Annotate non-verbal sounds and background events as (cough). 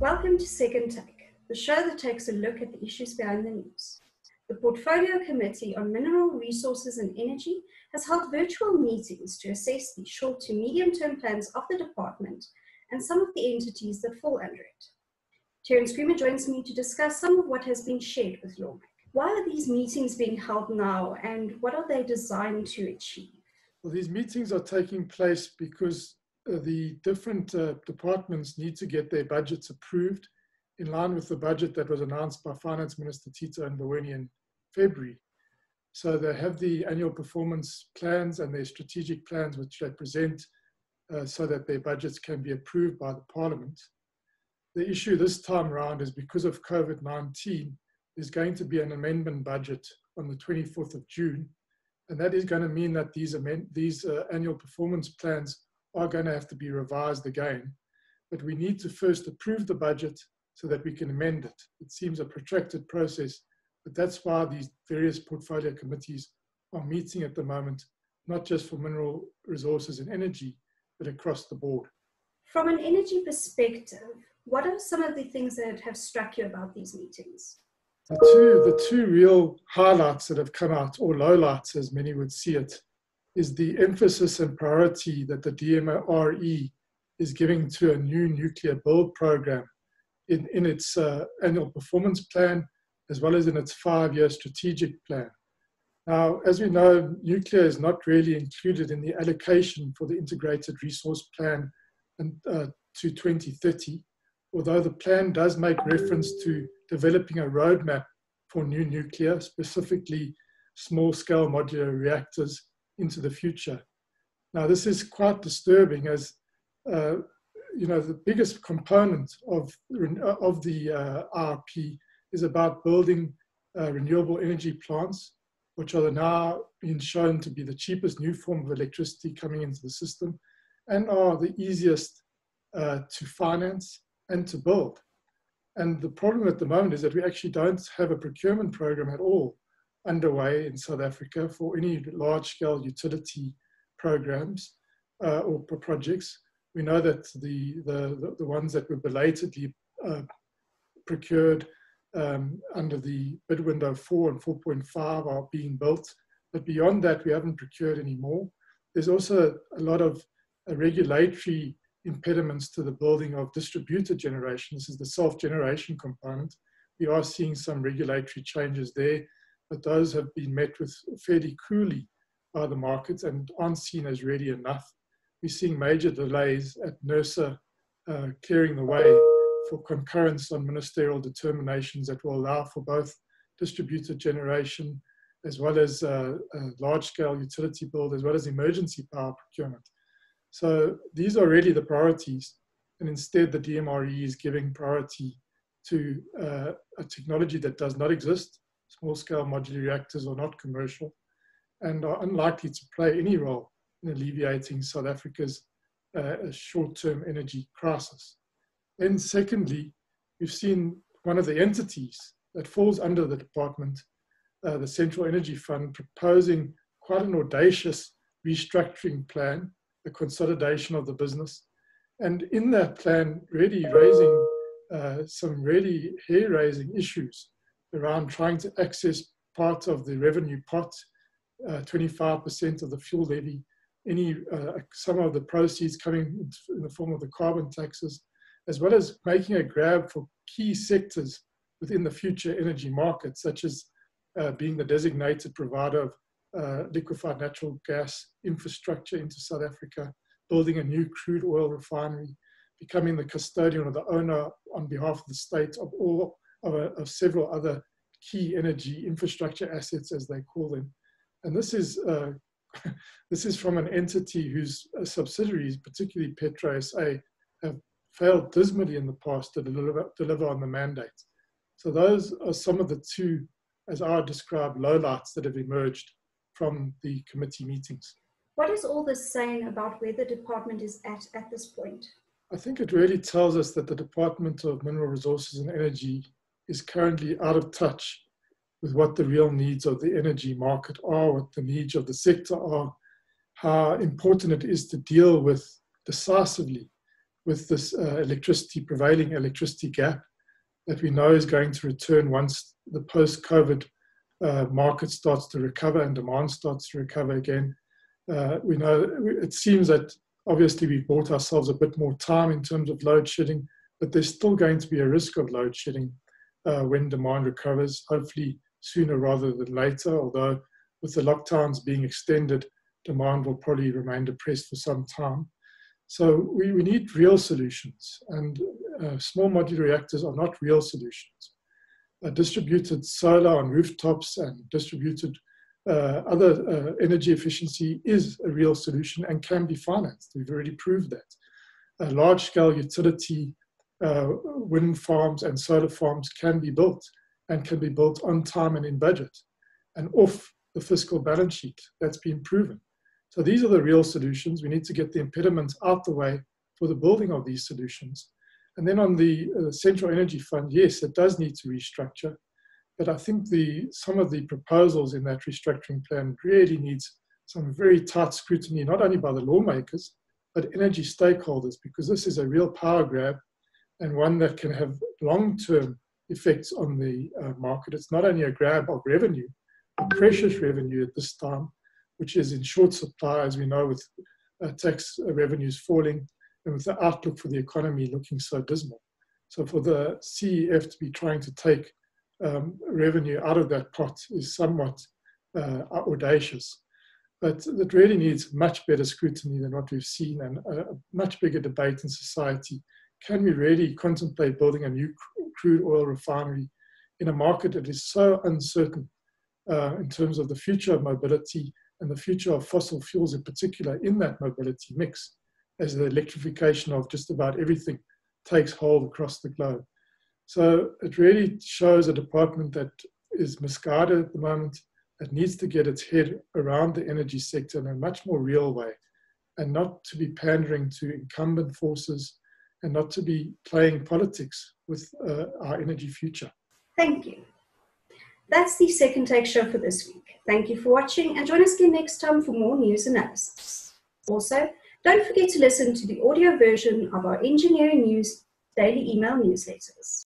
Welcome to Second Take, the show that takes a look at the issues behind the news. The Portfolio Committee on Mineral Resources and Energy has held virtual meetings to assess the short to medium term plans of the department and some of the entities that fall under it. Terence Creamer joins me to discuss some of what has been shared with lawmakers. Why are these meetings being held now and what are they designed to achieve? Well, these meetings are taking place because the different uh, departments need to get their budgets approved in line with the budget that was announced by Finance Minister Tito Mboweni in February. So they have the annual performance plans and their strategic plans, which they present uh, so that their budgets can be approved by the Parliament. The issue this time around is because of COVID 19, there's going to be an amendment budget on the 24th of June. And that is going to mean that these, amend- these uh, annual performance plans are going to have to be revised again. But we need to first approve the budget so that we can amend it. It seems a protracted process, but that's why these various portfolio committees are meeting at the moment, not just for mineral resources and energy, but across the board. From an energy perspective, what are some of the things that have struck you about these meetings? The two, the two real highlights that have come out, or lowlights as many would see it, is the emphasis and priority that the DMRE is giving to a new nuclear build program in, in its uh, annual performance plan as well as in its five year strategic plan. Now, as we know, nuclear is not really included in the allocation for the integrated resource plan and, uh, to 2030, although the plan does make reference to developing a roadmap for new nuclear, specifically small scale modular reactors into the future. Now, this is quite disturbing as uh, you know the biggest component of of the uh, IRP is about building uh, renewable energy plants, which are now being shown to be the cheapest new form of electricity coming into the system, and are the easiest uh, to finance and to build. And the problem at the moment is that we actually don't have a procurement program at all underway in South Africa for any large scale utility programs uh, or projects. We know that the, the, the ones that were belatedly uh, procured um, under the bid window 4 and 4.5 are being built. But beyond that, we haven't procured any more. There's also a lot of uh, regulatory impediments to the building of distributed generation. This is the self generation component. We are seeing some regulatory changes there but those have been met with fairly coolly by the markets and aren't seen as ready enough. We're seeing major delays at NERSA uh, clearing the way for concurrence on ministerial determinations that will allow for both distributed generation as well as uh, large scale utility build as well as emergency power procurement. So these are really the priorities. And instead, the DMRE is giving priority to uh, a technology that does not exist small scale modular reactors are not commercial and are unlikely to play any role in alleviating South Africa's uh, short term energy crisis. Then, secondly, we've seen one of the entities that falls under the department, uh, the Central Energy Fund, proposing quite an audacious restructuring plan, the consolidation of the business. And in that plan, really raising uh, some really hair raising issues around trying to access part of the revenue pot, uh, 25% of the fuel levy, any uh, some of the proceeds coming in the form of the carbon taxes, as well as making a grab for key sectors within the future energy market, such as uh, being the designated provider of uh, liquefied natural gas infrastructure into South Africa, building a new crude oil refinery, becoming the custodian or the owner on behalf of the state of all of, a, of several other key energy infrastructure assets, as they call them. And this is, uh, (laughs) this is from an entity whose uh, subsidiaries, particularly PetroSA, have failed dismally in the past to deliver, deliver on the mandate. So those are some of the two, as I describe, lowlights that have emerged from the committee meetings. What is all this saying about where the department is at at this point? I think it really tells us that the Department of Mineral Resources and Energy is currently out of touch with what the real needs of the energy market are, what the needs of the sector are, how important it is to deal with decisively with this uh, electricity, prevailing electricity gap that we know is going to return once the post COVID uh, market starts to recover and demand starts to recover again. Uh, we know it seems that obviously we've bought ourselves a bit more time in terms of load shedding, but there's still going to be a risk of load shedding uh, when demand recovers, hopefully sooner rather than later, although with the lockdowns being extended, demand will probably remain depressed for some time. So we, we need real solutions, and uh, small modular reactors are not real solutions. Uh, distributed solar on rooftops and distributed uh, other uh, energy efficiency is a real solution and can be financed. We've already proved that. A large scale utility wind farms and solar farms can be built and can be built on time and in budget and off the fiscal balance sheet. That's been proven. So these are the real solutions. We need to get the impediments out the way for the building of these solutions. And then on the uh, Central Energy Fund, yes, it does need to restructure. But I think the, some of the proposals in that restructuring plan really needs some very tight scrutiny, not only by the lawmakers, but energy stakeholders, because this is a real power grab and one that can have long-term effects on the uh, market. It's not only a grab of revenue, but precious revenue at this time, which is in short supply, as we know, with uh, tax revenues falling and with the outlook for the economy looking so dismal. So for the CEF to be trying to take um, revenue out of that pot is somewhat uh, audacious. But it really needs much better scrutiny than what we've seen and a much bigger debate in society can we really contemplate building a new crude oil refinery in a market that is so uncertain uh, in terms of the future of mobility and the future of fossil fuels in particular in that mobility mix as the electrification of just about everything takes hold across the globe. So it really shows a department that is misguided at the moment, that needs to get its head around the energy sector in a much more real way and not to be pandering to incumbent forces and not to be playing politics with uh, our energy future. Thank you. That's the second take show for this week. Thank you for watching and join us again next time for more news analysis. Also, don't forget to listen to the audio version of our engineering news daily email newsletters.